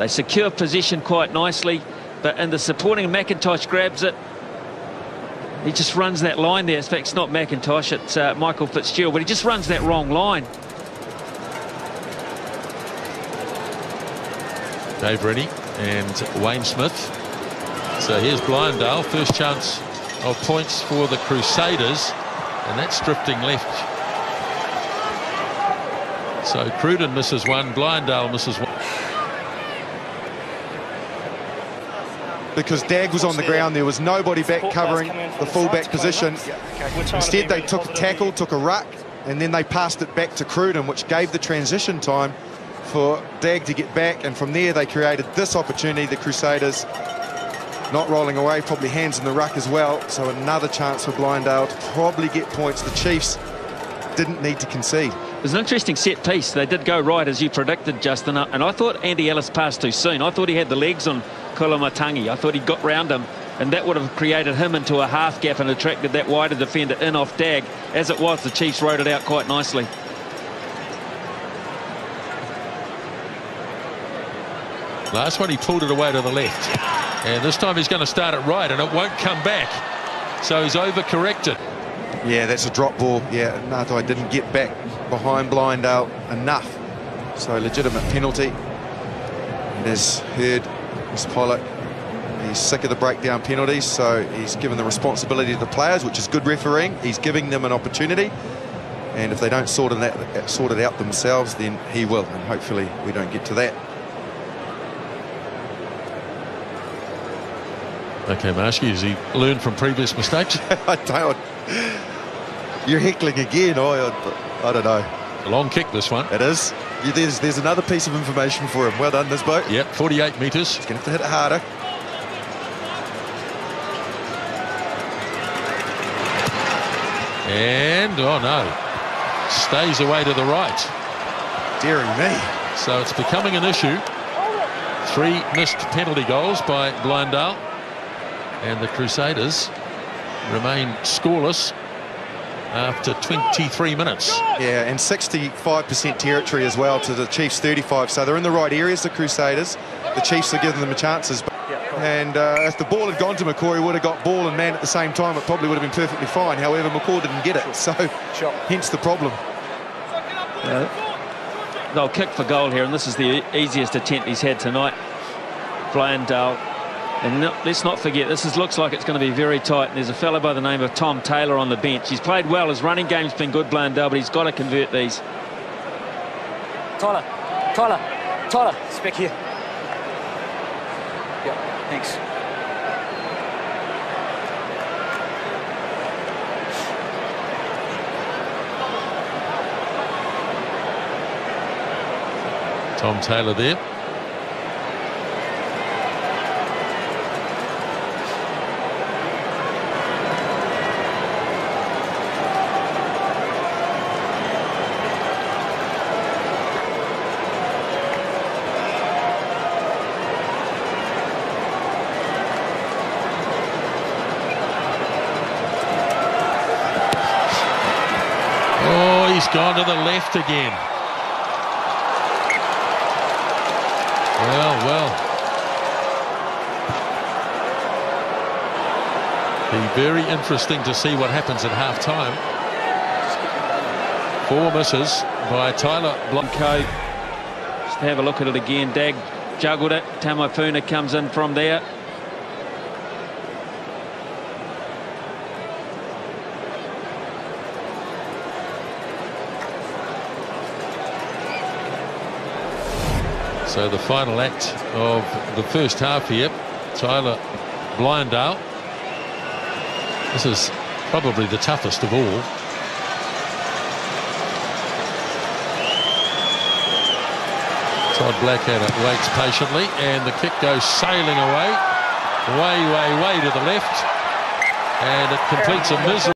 They secure position quite nicely, but in the supporting, McIntosh grabs it. He just runs that line there. In fact, it's not McIntosh, it's uh, Michael Fitzgerald, but he just runs that wrong line. Dave Rennie and Wayne Smith. So here's Bleyendaal, first chance of points for the Crusaders, and that's drifting left. So Cruden misses one, Bleyendaal misses one. Because Dagg was on the ground, there was nobody back covering the fullback position. Instead, they took a tackle, took a ruck, and then they passed it back to Cruden, which gave the transition time for Dagg to get back, and from there they created this opportunity, the Crusaders not rolling away, probably hands in the ruck as well, so another chance for Bleyendaal to probably get points. The Chiefs didn't need to concede. It was an interesting set piece. They did go right, as you predicted, Justin, uh, and I thought Andy Ellis passed too soon. I thought he had the legs on Koloamatangi. I thought he got round him, and that would have created him into a half gap and attracted that wider defender in off Dagg. As it was, the Chiefs rode it out quite nicely. Last one, he pulled it away to the left. And this time he's going to start it right, and it won't come back. So he's overcorrected. Yeah, that's a drop ball. Yeah, Ngatai didn't get back behind Bleyendaal enough. So legitimate penalty. And as heard, Miss Pollock, he's sick of the breakdown penalties, so he's given the responsibility to the players, which is good refereeing. He's giving them an opportunity. And if they don't sort it, out, sort it out themselves, then he will. And hopefully we don't get to that. Okay, Marshke, has he learned from previous mistakes? I don't. You're heckling again. Oh, I, don't know. A long kick, this one. It is. There's, there's another piece of information for him. Well done, this boat. Yep, 48 metres. He's going to have to hit it harder. And, oh no, stays away to the right. Dearing me. So it's becoming an issue. Three missed penalty goals by Bleyendaal and the Crusaders remain scoreless after 23 minutes. Yeah, and 65% territory as well to the Chiefs 35. So they're in the right areas, the Crusaders. The Chiefs are giving them a chances. And uh, if the ball had gone to McCaw, he would have got ball and man at the same time. It probably would have been perfectly fine. However, McCaw didn't get it. So hence the problem. Yeah. They'll kick for goal here, and this is the easiest attempt he's had tonight. Bleyendaal and no, let's not forget, this is, looks like it's going to be very tight. And there's a fellow by the name of Tom Taylor on the bench. He's played well. His running game's been good, Bleyendaal, but he's got to convert these. Tyler, Tyler, Tyler, spec here. Yeah, thanks. Tom Taylor there. He's gone to the left again. Well, well. Be very interesting to see what happens at half time. Four misses by Tyler Blanco. Just have a look at it again. Dagg juggled it. Tameifuna comes in from there. So the final act of the first half here, Tyler Bleyendaal. This is probably the toughest of all. Todd Blackadder waits patiently and the kick goes sailing away. Way, way, way to the left. And it completes a miserable